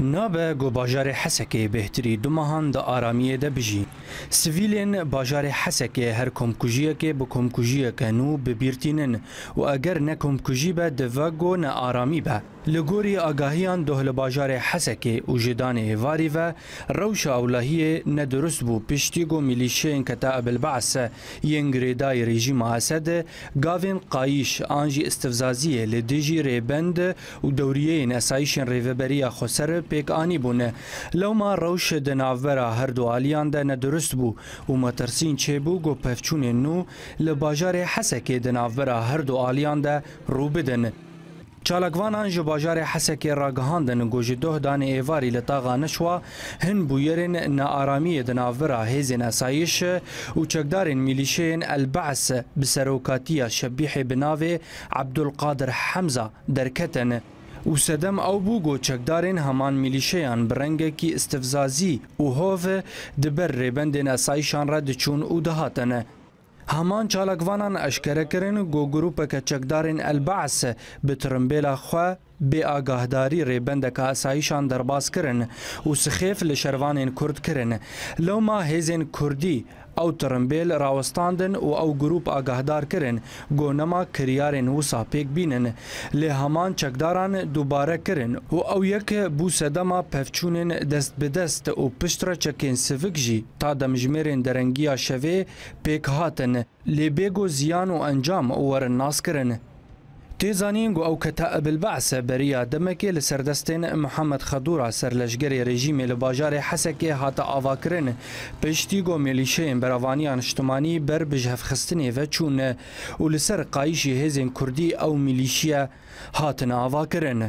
نابه گو باجار حسکه بهتری دو ماهان دا آرامیه ده بجی سویلین باجار حسکه هر کمکوجیه که با کمکوجیه که نو ببیرتینن و اگر نه کمکوجی به دوگو نه آرامی به لگوری آگاهیان دهل باجار حسکه و جدان هواری و روش اولهیه ندرست بو پشتیگو میلیشه انکتا ابلبعث ینگریدای رژیم حسد گاوین قایش آنجی استفزازیه لدیجی ریبند و دوریه این اسایشن ریوبریا خسرب پێک ئانی بوونە لەوما ڕەوشە دەناوبەرە هەردووالیان دە نەدرست بوو و مەترسین چێبوو گۆ پەفچوونێن و لە باژارێ حەسەکێ دەناوبەرە هەردووالیان دە ڕوو بدەن. چالکوانان ji bajarê hesekê ragihandin goji doh danê êvarî li taxa nişwa hin bûyerên nearamiyê di navbira hêzên esayîş û çekdarên milîşeyên elbees bi serokatiya şebîhê bi navê Ebdulqadir Hemza derketin. و سدم او بو گوچکدارین همان میلیشیان برنگکی استفزازی و هوه دبر ریبندین اسایشان را دچون و دهاتنه. همان چالکوانان اشکره کرن گو گروپ که چکدارین البعث به ترمبیلا خواه به آگاهداری ریبندک اسایشان درباز کرن و سخیف لشروانین کرد کرن. لو ما هیزین کردی او ترمبیل راوستاندن و او گروپ آگهدار کرن گونما کریارن وسا پیک بینن لی همان چکداران دوباره کرن و او یک بو سدما پفچونن دست به دست و پشترا چکین سفک جی تا دمجمرین درنگیا شوه پیک هاتن لی بیگو زیان و انجام ورن ناس کرن تێزانین و ئەو کە تا ئەبل بەعسە بەریا دەمەکێ لە سەردەستێن محەممەد خەدورا سەرلەشگەری ڕێژیمێ لە باژارێ حەسەکێ هاتە ئاواکردن پشتی گۆ مێلیشەیەن بەراوانیان شتمانی بەر بژهفخستنێڤە چوونە و لەسەر قایشی هێزین کوردی ئەو میلیشیە هاتن ئاواکردن.